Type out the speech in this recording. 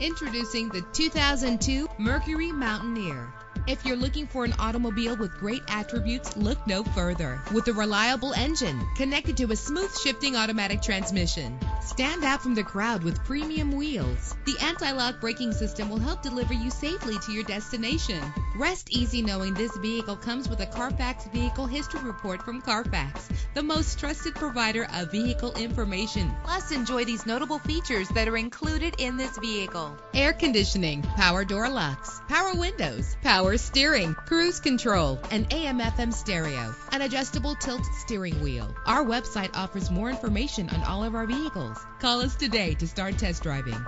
Introducing the 2002 Mercury Mountaineer. If you're looking for an automobile with great attributes, look no further. With a reliable engine connected to a smooth shifting automatic transmission, stand out from the crowd with premium wheels. The anti-lock braking system will help deliver you safely to your destination. Rest easy knowing this vehicle comes with a Carfax Vehicle History Report from Carfax, the most trusted provider of vehicle information. Plus, enjoy these notable features that are included in this vehicle. Air conditioning, power door locks, power windows, power steering, cruise control, and AM FM stereo, an adjustable tilt steering wheel. Our website offers more information on all of our vehicles. Call us today to start test driving.